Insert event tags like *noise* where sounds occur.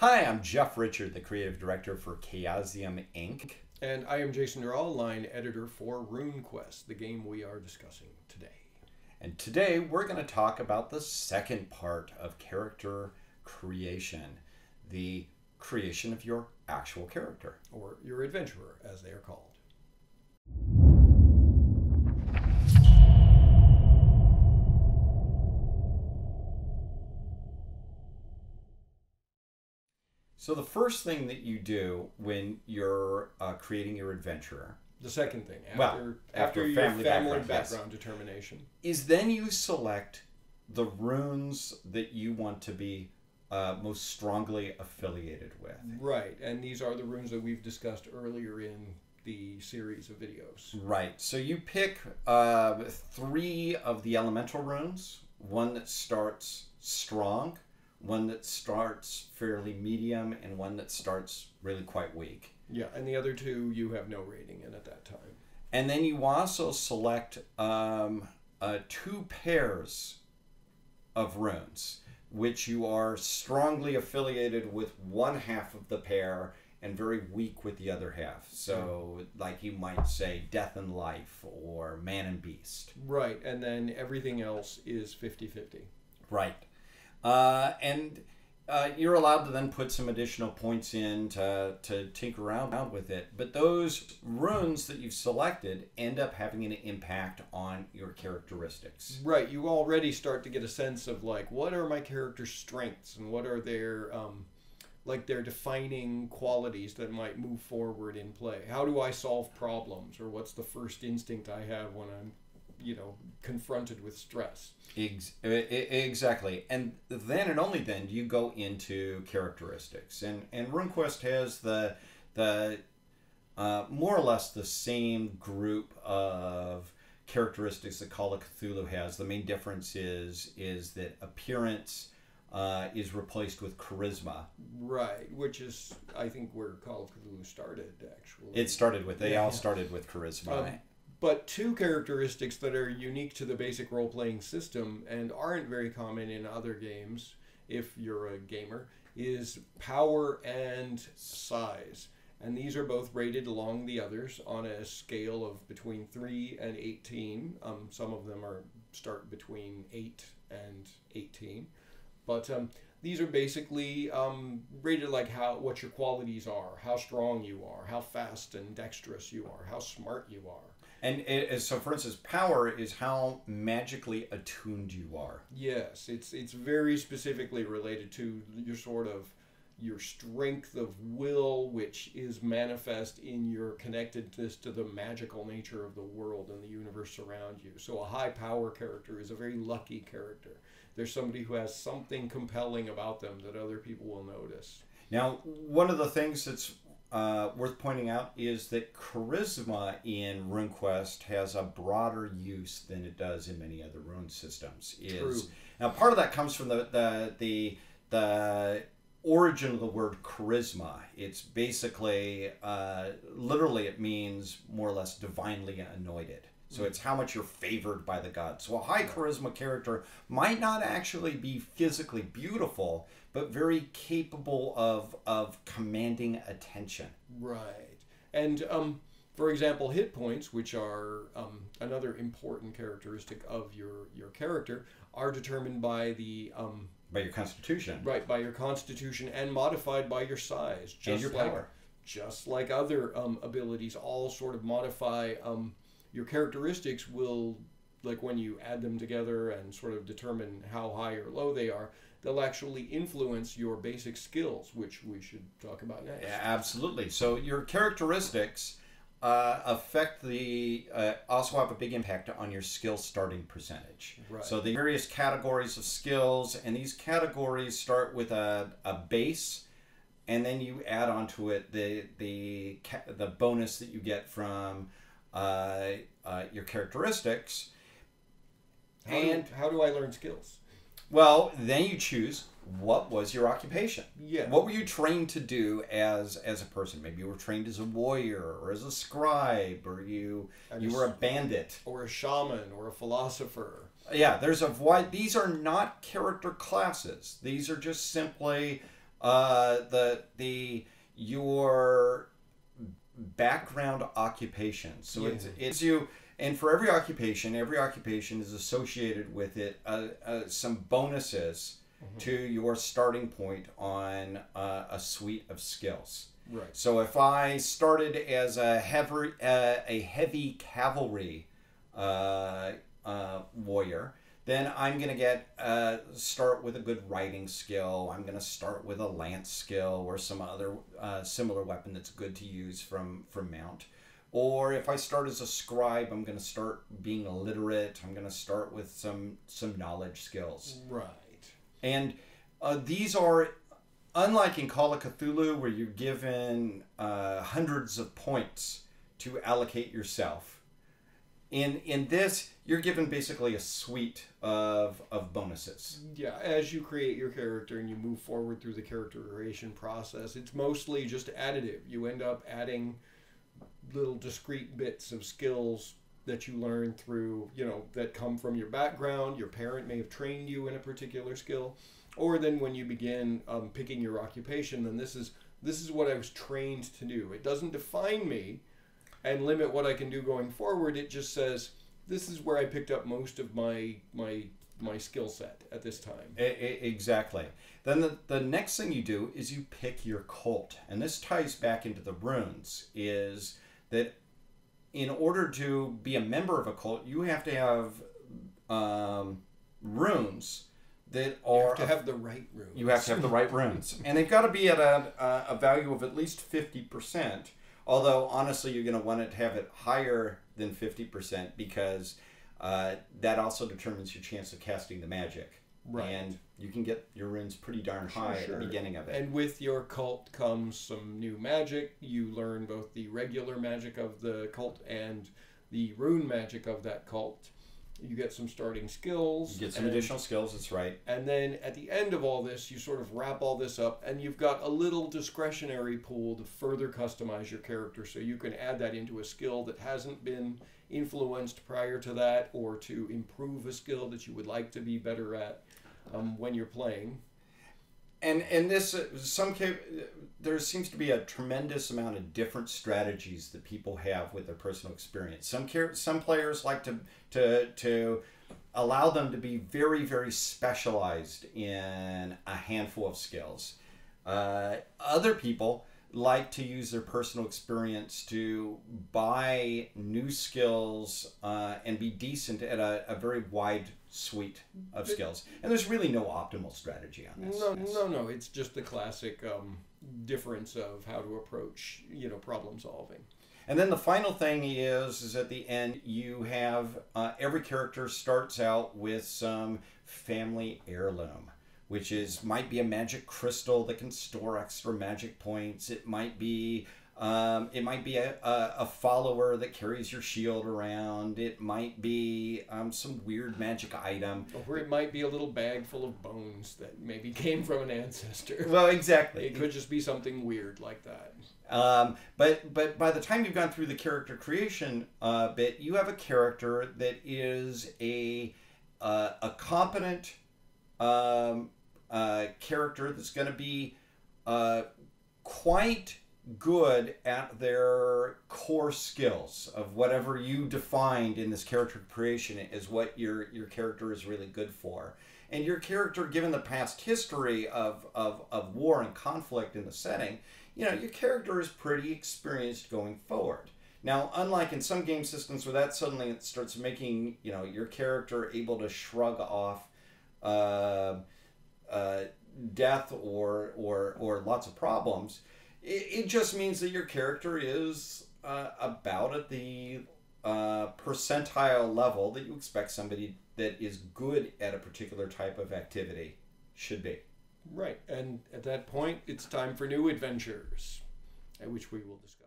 Hi, I'm Jeff Richard, the creative director for Chaosium Inc. And I am Jason Durall, line editor for RuneQuest, the game we are discussing today. And today we're going to talk about the second part of character creation the creation of your actual character. Or your adventurer, as they are called. So, the first thing that you do when you're uh, creating your adventurer The second thing, after, Well, after, after your family family, background, yes. background determination. is then you select the runes that you want to be uh, most strongly affiliated with. Right, and these are the runes that we've discussed earlier in the series of videos. Right. So you pick uh, three of the elemental runes one that starts strong, one that starts fairly medium, and one that starts really quite weak. Yeah, and the other two you have no rating in at that time. And then you also select um, uh, two pairs of runes, which you are strongly affiliated with one half of the pair and very weak with the other half. So, like you might say, death and life or man and beast. Right, and then everything else is 50 50. Right. Uh, and uh, you're allowed to then put some additional points in to, to tinker around with it. But those runes that you've selected end up having an impact on your characteristics. Right, you already start to get a sense of like what are my character's strengths and what are their um, like their defining qualities that might move forward in play. How do I solve problems or what's the first instinct I have when I'm you know confronted with stress. Ex- exactly. And then and only then do you go into characteristics. And and RuneQuest has the the uh, more or less the same group of characteristics that Call of Cthulhu has. The main difference is is that appearance uh, is replaced with charisma. Right, which is I think where Call of Cthulhu started actually. It started with they Yeah, all started with charisma. Um, but two characteristics that are unique to the basic role playing system and aren't very common in other games, if you're a gamer, is power and size. And these are both rated along the others on a scale of between 3 and 18. Um, some of them are start between 8 and 18. But um, these are basically um, rated like how what your qualities are, how strong you are, how fast and dexterous you are, how smart you are. And it, is- so, for instance, power is how magically attuned you are. Yes, it's it's very specifically related to your sort of your strength of will, which is manifest in your connectedness to the magical nature of the world and the universe around you. So a high power character is a very lucky character. There's somebody who has something compelling about them that other people will notice. Now, one of the things that's uh, worth pointing out is that charisma in RuneQuest has a broader use than it does in many other rune systems. Is True. now part of that comes from the the the, the origin of the word charisma. It's basically uh, literally it means more or less divinely anointed. So it's how much you're favored by the gods. So a high charisma character might not actually be physically beautiful, but very capable of of commanding attention. Right. And um, for example, hit points, which are um, another important characteristic of your your character, are determined by the um, By your constitution right by your constitution and modified by your size, just and your like power. just like other um, abilities, all sort of modify um, your characteristics. Will like when you add them together and sort of determine how high or low they are. They'll actually influence your basic skills, which we should talk about next. Yeah, absolutely. So your characteristics uh, affect the uh, also have a big impact on your skill starting percentage. Right. So the various categories of skills, and these categories start with a, a base, and then you add onto it the the the bonus that you get from uh, uh, your characteristics. How, And- do, how do I learn skills? Well, then you choose what was your occupation. Yeah. What were you trained to do as as a person? Maybe you were trained as a warrior or as a scribe, or you you were a bandit. or a shaman or a philosopher. Yeah, there's a wide. These are not character classes. These are just simply Uh, the the your background occupation. So it's Yeah. it's you, and for every occupation, every occupation is associated with it uh, uh, some bonuses to your starting point on uh, a suite of skills. Right. So if I started as a heavy uh, a heavy cavalry uh, uh, warrior, then I'm gonna get uh, start with a good riding skill. I'm gonna start with a lance skill or some other uh, similar weapon that's good to use from from mount. Or if I start as a scribe, I'm gonna start being illiterate. I'm gonna start with some some knowledge skills. Right. And uh, these are, unlike in Call of Cthulhu, where you're given uh, hundreds of points to allocate yourself. In in this, you're given basically a suite of of bonuses. Yeah, as you create your character and you move forward through the character creation process, it's mostly just additive. You end up adding little discrete bits of skills that you learn through, you know, that come from your background. Your parent may have trained you in a particular skill, or then when you begin um, picking your occupation, then this is this is what I was trained to do. It doesn't define me and limit what I can do going forward. It just says this is where I picked up most of my my my skill set at this time. Exactly. Then the, the next thing you do is you pick your cult. And this ties back into the runes is that in order to be a member of a cult, you have to have um, runes that You are have to have the right room. you have to have the right runes, and they've got to be at a, a, a value of at least fifty percent. Although honestly, you're going to want it to have it higher than fifty percent because uh, that also determines your chance of casting the magic. Right. And you can get your runes pretty darn Sure, high at the beginning of it. And with your cult comes some new magic. You learn both the regular magic of the cult and the rune magic of that cult. You get some starting skills. you get some and- additional skills. That's right. And then at the end of all this, you sort of wrap all this up, and you've got a little discretionary pool to further customize your character. So you can add that into a skill that hasn't been influenced prior to that, or to improve a skill that you would like to be better at um, when you're playing. and and this uh, some ca- there seems to be a tremendous amount of different strategies that people have with their personal experience. Some char- some players like to to to allow them to be very very specialized in a handful of skills. Uh, other people like to use their personal experience to buy new skills uh, and be decent at a, a very wide suite of skills. And there's really no optimal strategy on this. No, no, no. It's just the classic um, difference of how to approach, you know, problem solving. And then the final thing is, is at the end you have uh, every character starts out with some family heirloom, which is might be a magic crystal that can store extra magic points. It might be um, it might be a, a, a follower that carries your shield around. It might be um, some weird magic item. Or it might be a little bag full of bones that maybe *laughs* came from an ancestor. Well, exactly. It could just be something weird like that. Um, but but by the time you've gone through the character creation uh, bit, you have a character that is a uh, a competent um, uh, character that's going to be uh, quite good at their core skills of whatever you defined in this character creation is what your your character is really good for. And your character given the past history of, of, of war and conflict in the setting you know your character is pretty experienced going forward. Now unlike in some game systems where that suddenly it starts making you know your character able to shrug off uh, uh, death or or or lots of problems it, it just means that your character is uh, about at the uh, percentile level that you expect somebody that is good at a particular type of activity should be Right. And at that point, it's time for new adventures, at which we will discuss.